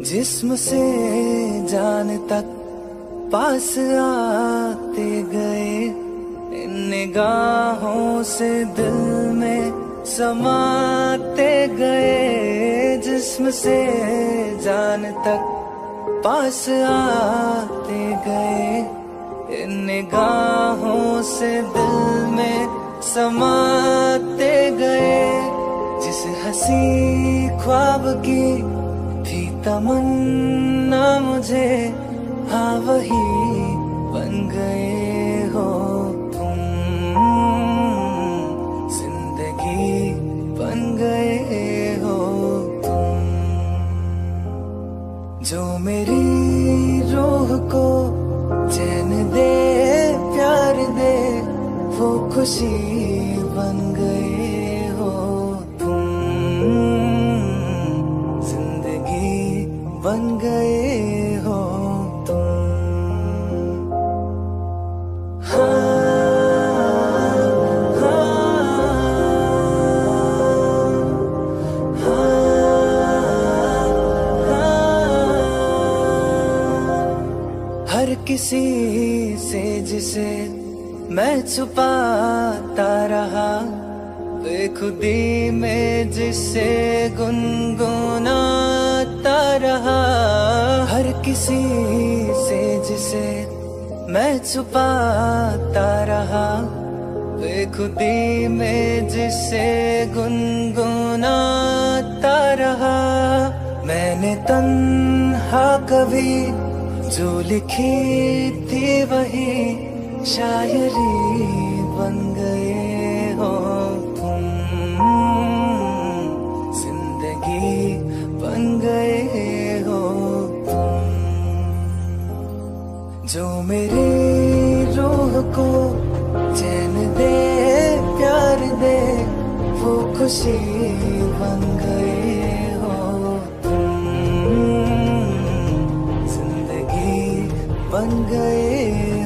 जिस्म से जान तक पास आते गए। इन निगाहों से दिल में समाते गए। जिस्म से जान तक पास आते गए। इन निगाहों से दिल में समाते गए। जिस हसी ख्वाब की तमन्ना मुझे हाँ वही बन गए हो तुम। ज़िंदगी बन गए हो तुम। जो मेरी रूह को चैन दे, प्यार दे, वो खुशी बन गए गए हो तुम। हर किसी से जिसे मैं छुपाता रहा बेखुदी में जिसे गुनगुनाता रहा। किसी से जिसे मैं छुपाता रहा। बेखुदी में जिसे गुनगुनाता रहा। मैंने तन्हा कभी जो लिखी थी वही शायरी बन गए हो तुम। ज़िंदगी बन गए जो मेरी रूह को चैन दे, प्यार दे, वो खुशी बन गई हो तुम। ज़िंदगी बन गए